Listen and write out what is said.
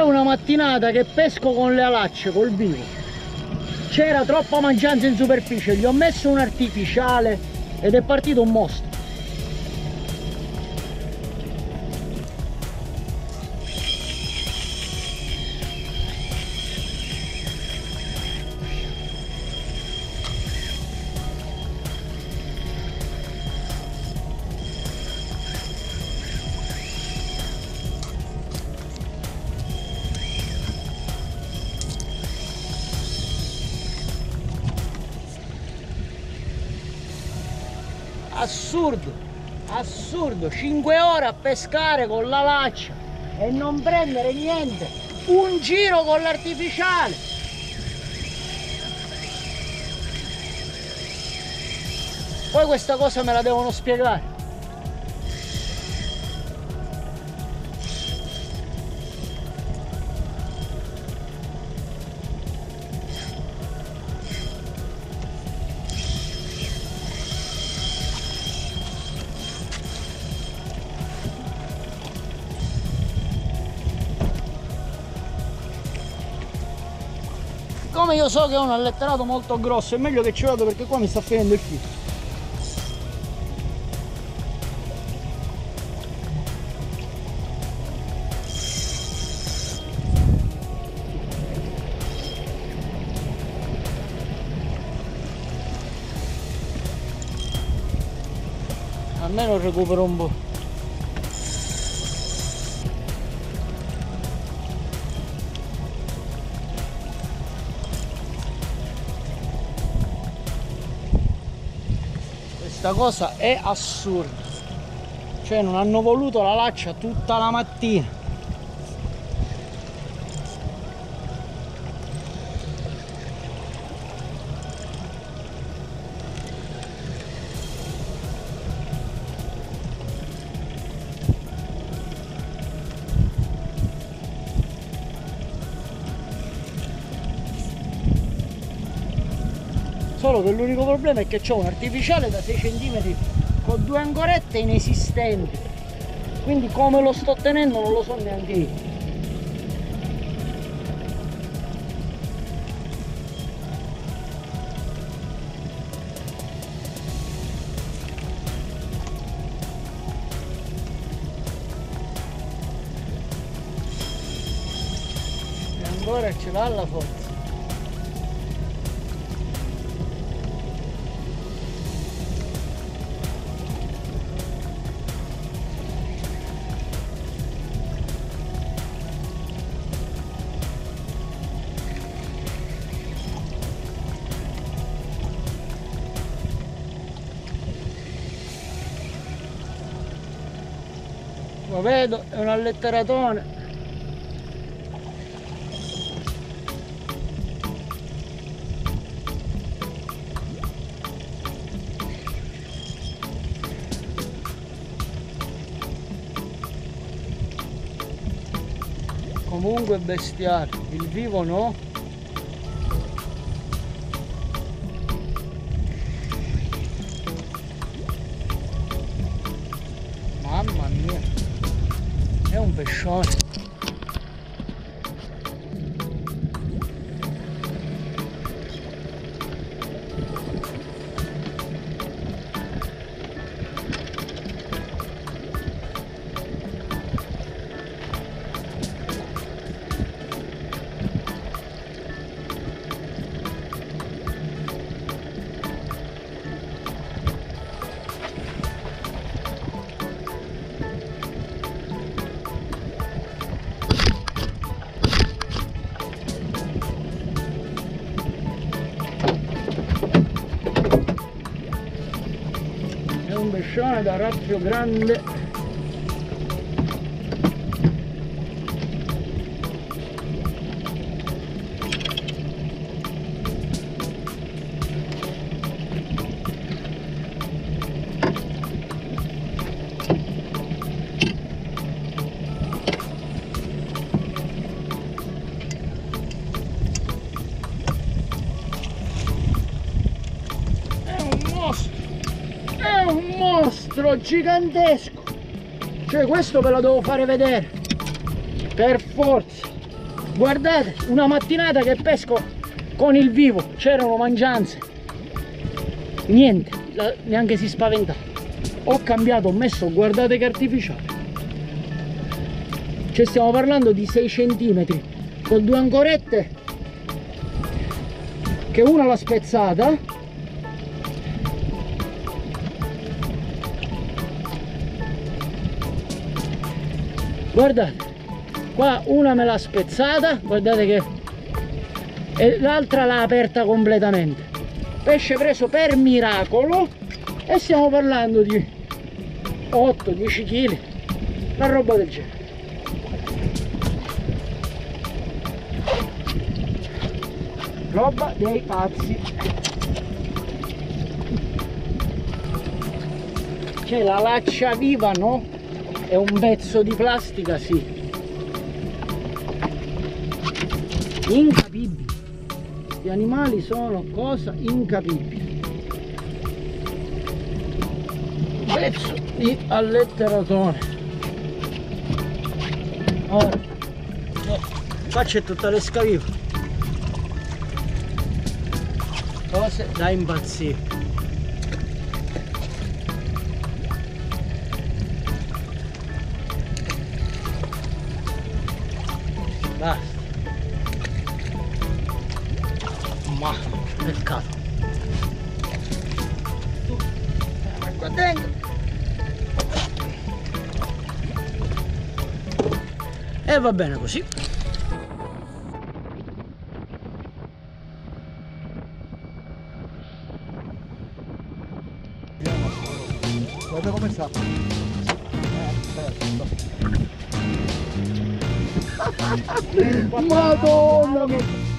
una mattinata che pesco con le alacce, col vivo. C'era troppa mangianza in superficie, gli ho messo un artificiale ed è partito un mostro. Assurdo assurdo. 5 ore a pescare con la laccia e non prendere niente. Un giro con l'artificiale. Poi questa cosa me la devono spiegare siccome io so che ho un alletterato molto grosso è meglio che ci vado perché qua mi sta finendo il filo. Almeno recupero un po' questa cosa è assurda. Cioè non hanno voluto la laccia tutta la mattina solo che l'unico problema è che ho un artificiale da 6 cm con due ancorette inesistenti. Quindi come lo sto tenendo non lo so neanche io. Ancora ce l'ha la forza lo vedo è un alletteratone comunque bestiale il vivo no è un pescione da raffio grande mostro gigantesco. Cioè questo ve lo devo fare vedere. Per forza. Guardate una mattinata che pesco con il vivo. C'erano mangianze. Niente neanche si spaventava. Ho cambiato ho messo guardate che artificiale. Cioè stiamo parlando di 6 cm con due ancorette che una l'ha spezzata guardate qua una me l'ha spezzata guardate che e l'altra l'ha aperta completamente. Pesce preso per miracolo e stiamo parlando di 8-10 kg una roba del genere. Roba dei pazzi. C'è la laccia viva no? È un pezzo di plastica sì. Incapibili. Gli animali sono cosa incapibile. Un pezzo di alletteratore. Ora no, qua c'è tutta l'esca viva cose da impazzire basta ma vai qua dentro e va bene così. Guarda come sta. Madonna che